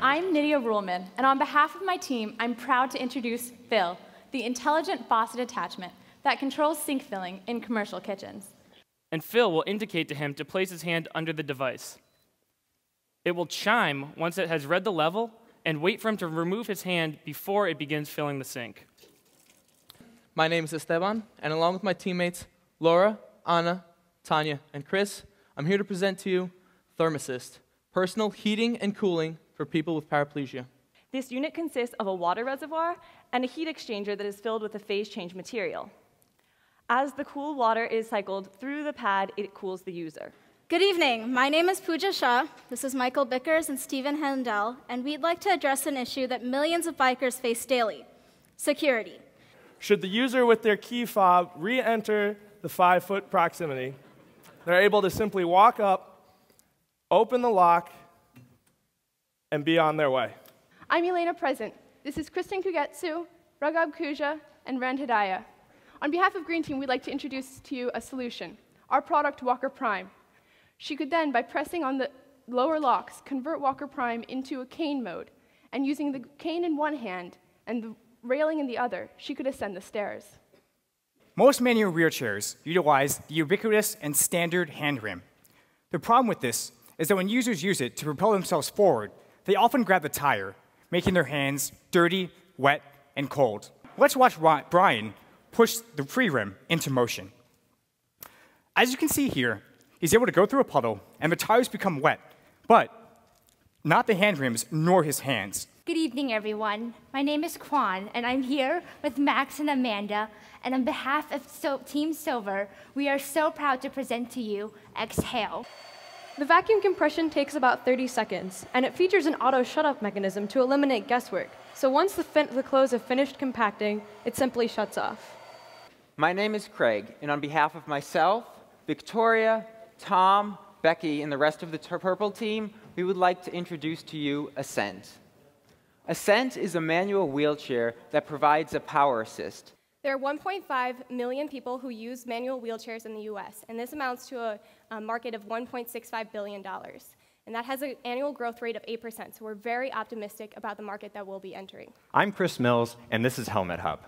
I'm Nydia Ruhlman, and on behalf of my team, I'm proud to introduce Phil, the intelligent faucet attachment that controls sink filling in commercial kitchens. And Phil will indicate to him to place his hand under the device. It will chime once it has read the level and wait for him to remove his hand before it begins filling the sink. My name is Esteban, and along with my teammates Laura, Anna, Tanya, and Chris, I'm here to present to you Thermassist, personal heating and cooling for people with paraplegia. This unit consists of a water reservoir and a heat exchanger that is filled with a phase change material. As the cool water is cycled through the pad, it cools the user. Good evening. My name is Pooja Shah. This is Michael Bickers and Stephen Hendel, and we'd like to address an issue that millions of bikers face daily security. Should the user with their key fob re enter the five foot proximity, they're able to simply walk up, open the lock, and be on their way. I'm Elena Present. This is Kristen Kugetsu, Ragab Kuja, and Rand Hidayah. On behalf of Green Team, we'd like to introduce to you a solution, our product, Walker Prime. She could then, by pressing on the lower locks, convert Walker Prime into a cane mode, and using the cane in one hand and the railing in the other, she could ascend the stairs. Most manual wheelchairs utilize the ubiquitous and standard hand rim. The problem with this is that when users use it to propel themselves forward, they often grab the tire, making their hands dirty, wet, and cold. Let's watch Brian push the free rim into motion. As you can see here, he's able to go through a puddle, and the tires become wet, but not the hand rims nor his hands. Good evening, everyone. My name is Quan, and I'm here with Max and Amanda. And on behalf of so Team Silver, we are so proud to present to you Exhale. The vacuum compression takes about 30 seconds, and it features an auto shut-off mechanism to eliminate guesswork. So once the, the clothes have finished compacting, it simply shuts off. My name is Craig, and on behalf of myself, Victoria, Tom, Becky, and the rest of the Purple team, we would like to introduce to you Ascent. Ascent is a manual wheelchair that provides a power assist. There are 1.5 million people who use manual wheelchairs in the US, and this amounts to a, a market of $1.65 billion. And that has an annual growth rate of 8%, so we're very optimistic about the market that we'll be entering. I'm Chris Mills, and this is Helmet Hub.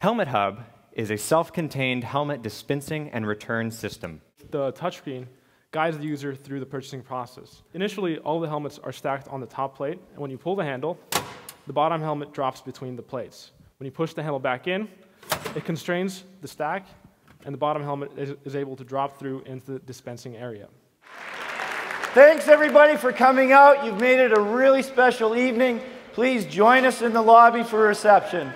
Helmet Hub is a self-contained helmet dispensing and return system. The touchscreen guides the user through the purchasing process. Initially, all the helmets are stacked on the top plate, and when you pull the handle, the bottom helmet drops between the plates. When you push the handle back in, it constrains the stack, and the bottom helmet is, is able to drop through into the dispensing area. Thanks, everybody, for coming out. You've made it a really special evening. Please join us in the lobby for reception.